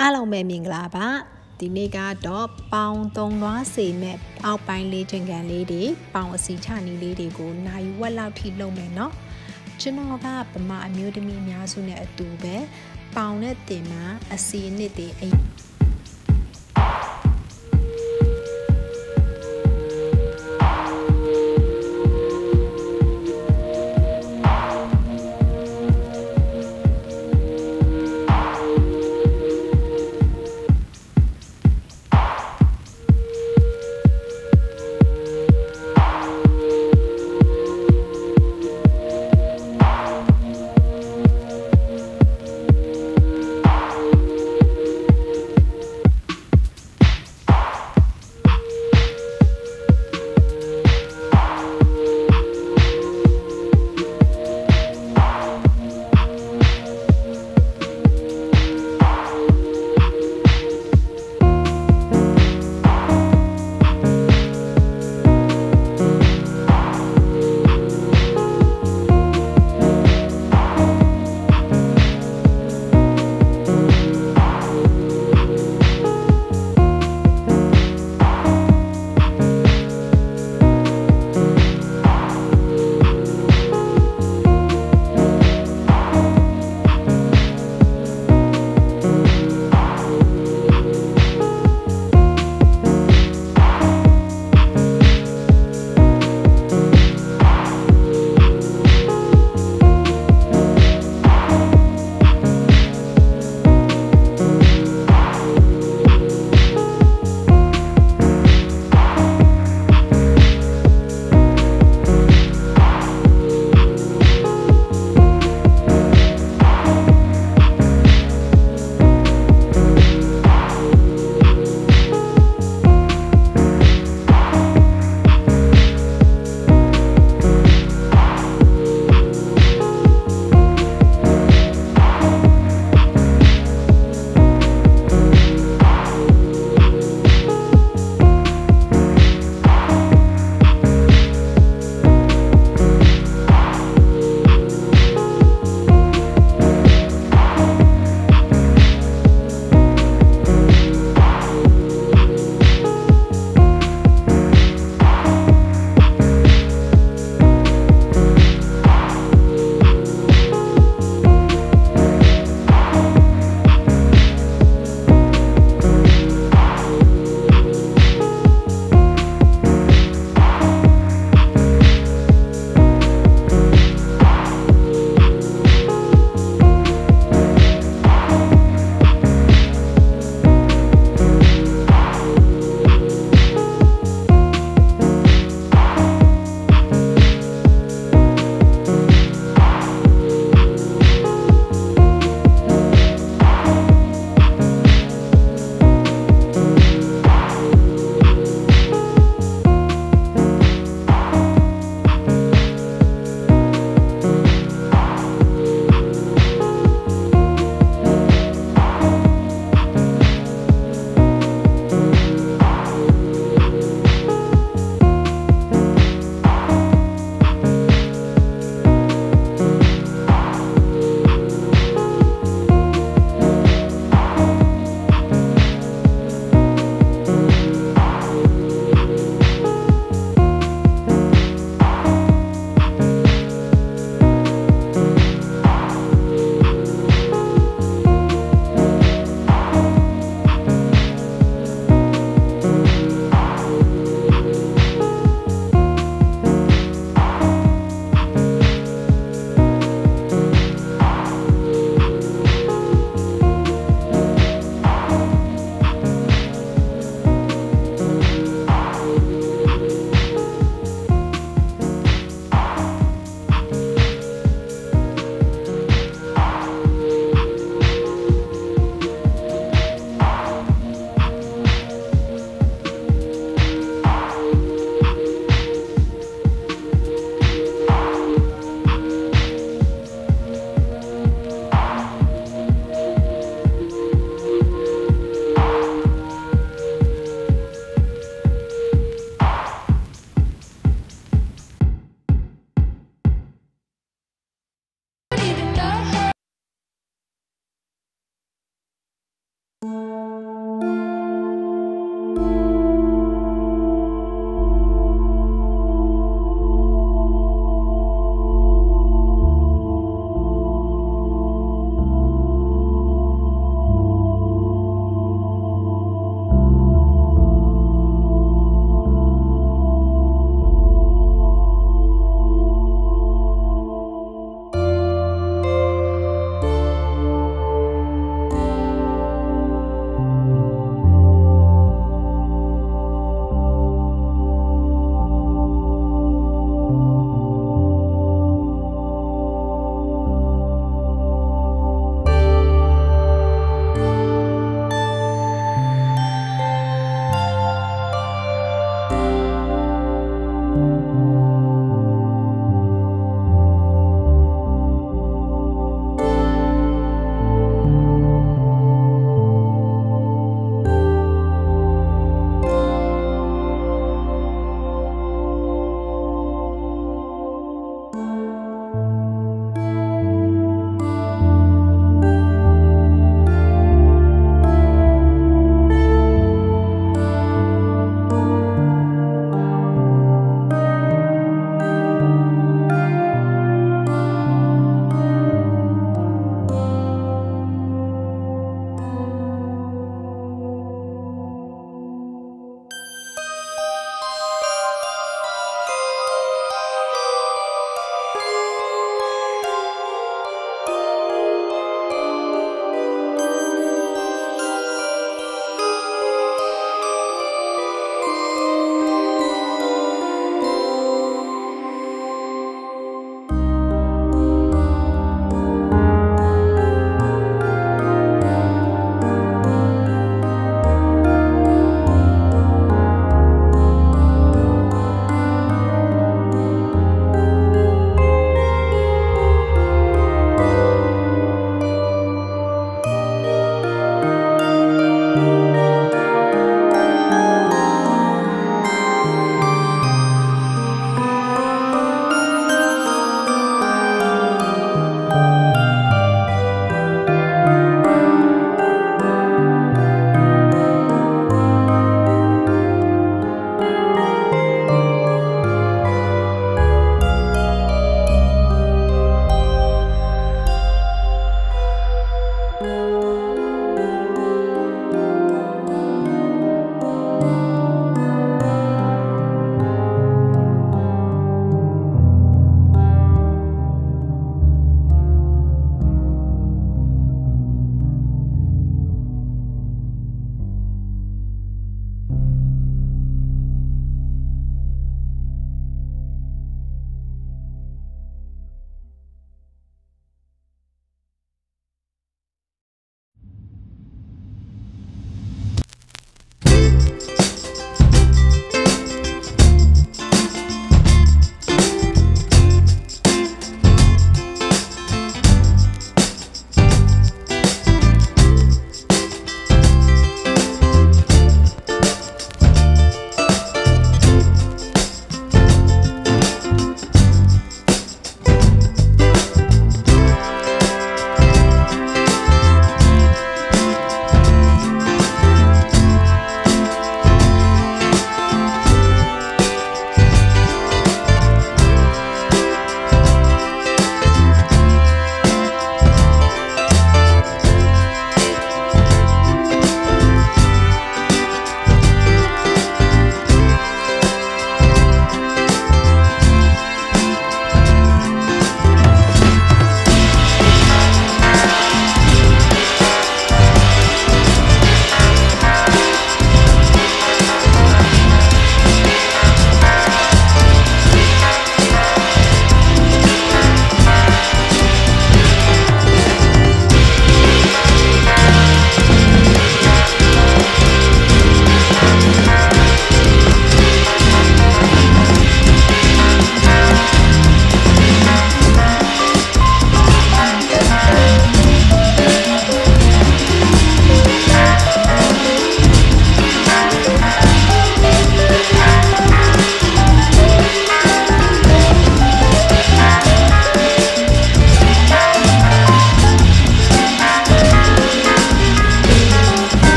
အားလုံးပဲမင်္ဂလာပါဒီနေ့ကတော့ပေါင်သုံးလွားစေမဲ့အောက်ပိုင်းလေးချင်းကန်လေးတွေပေါင်အစီချနီလေးတွေကိုနိုင်ဝက်လောက်ထိလုပ်မယ်เนาะကျွန်တော်ကဗမာအမျိုးသမီးအများစုနဲ့အတူပဲပေါင်နဲ့တင်မှာအစီအနစ်တွေအိမ် ။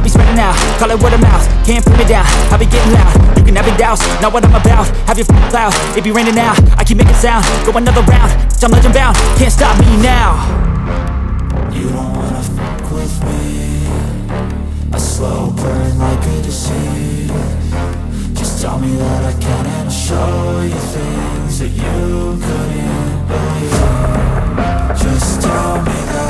I be spreading out, call it word of mouth. Can't put me down, I be getting loud. You can your doubts, not what I'm about. Have your cloud, it be raining now. I keep making sound, go another round. I'm legend bound, can't stop me now. You don't wanna fuck with me. A slow burn like a disease. Just tell me that I can and I'll show you things that you couldn't believe. Just tell me that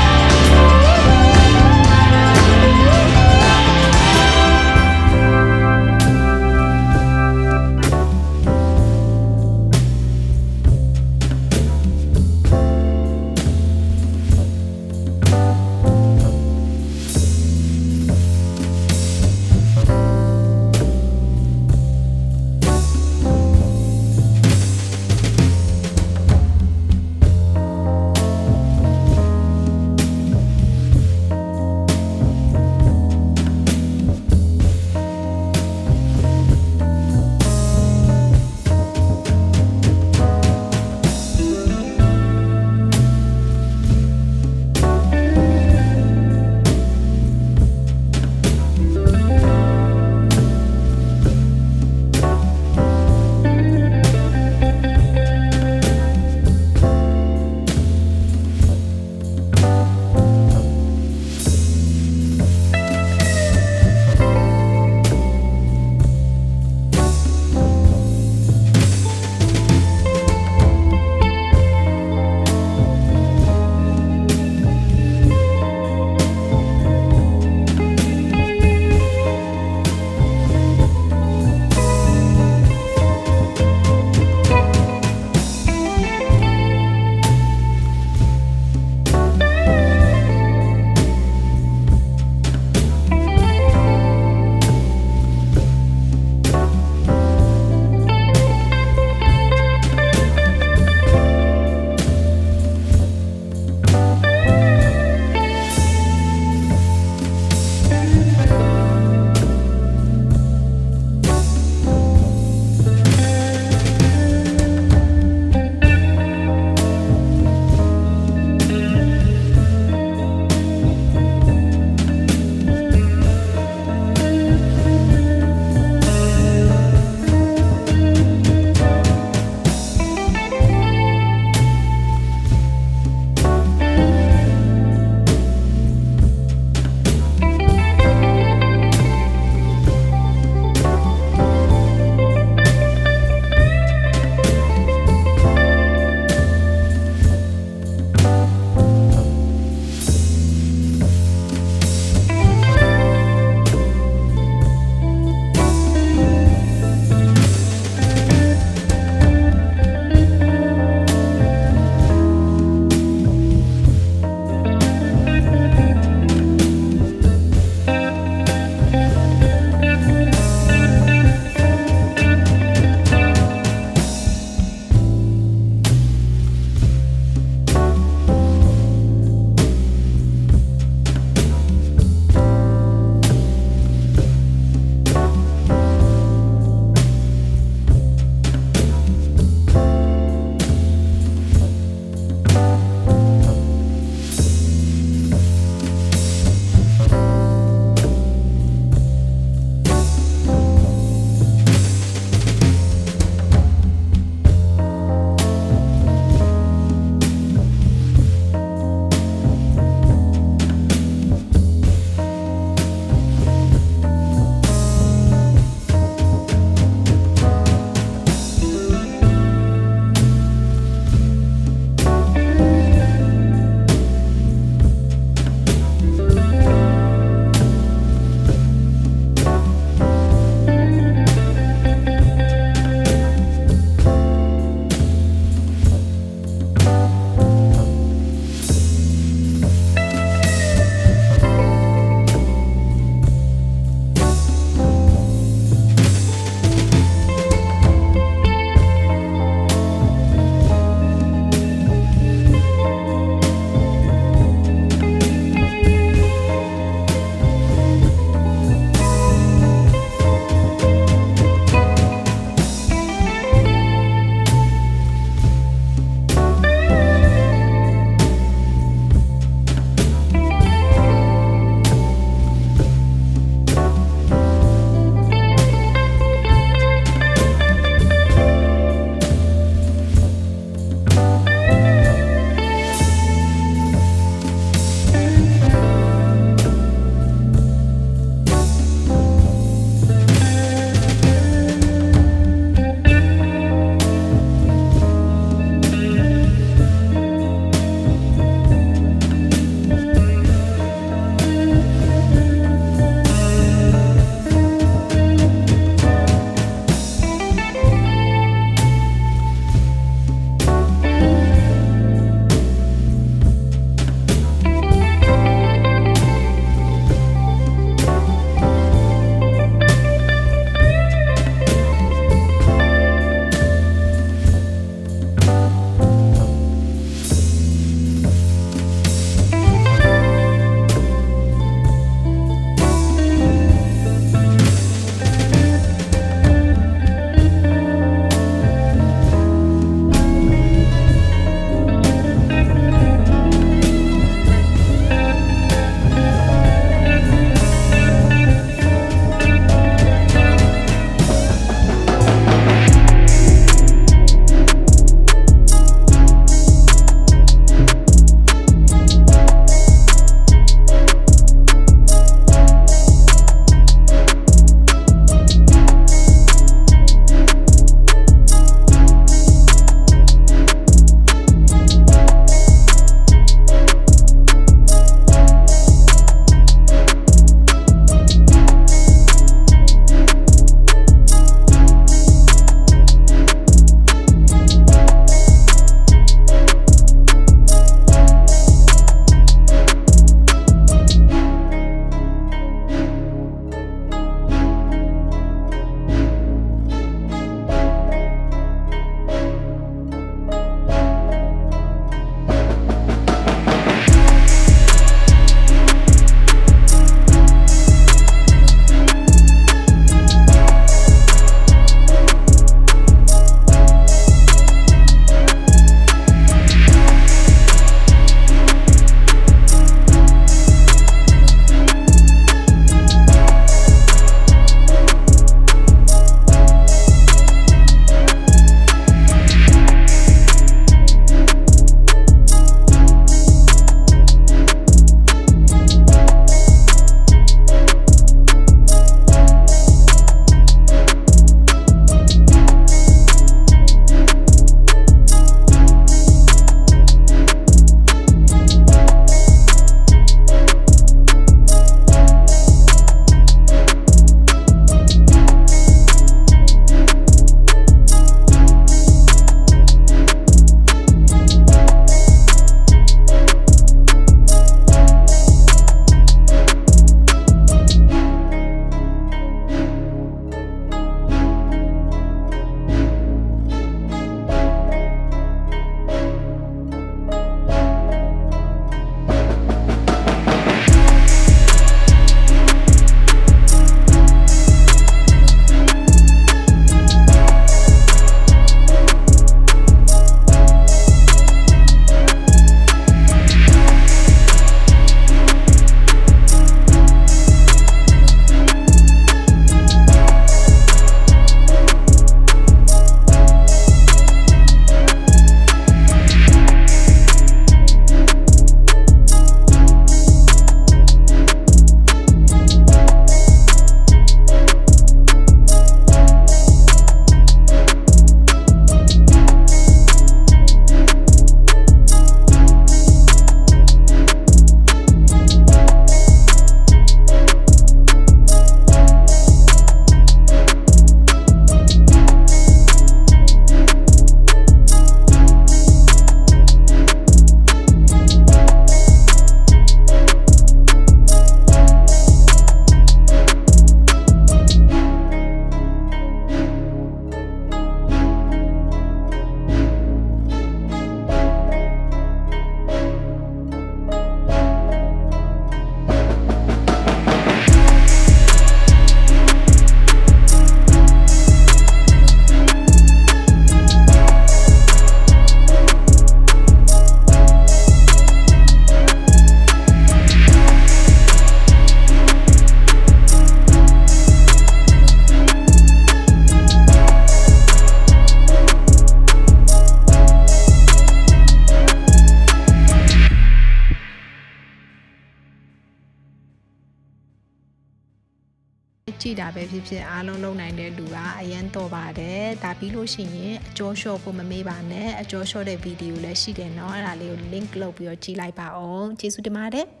ဖြစ်အားလုံးလုံးနိုင်တဲ့လူကအရန်တော့ပါတယ်ဒါပြီးလို့ရှိရင်အကျော်လျှော့ဖို့မမေ့ပါနဲ့အကျော်လျှော့တဲ့ဗီဒီယိုလည်းရှိတယ်เนาะအဲ့ဒါလေးကို link လုပ်ပြီးတော့ကြည့်လိုက်ပါအောင်ကျေးဇူးတင်ပါတယ်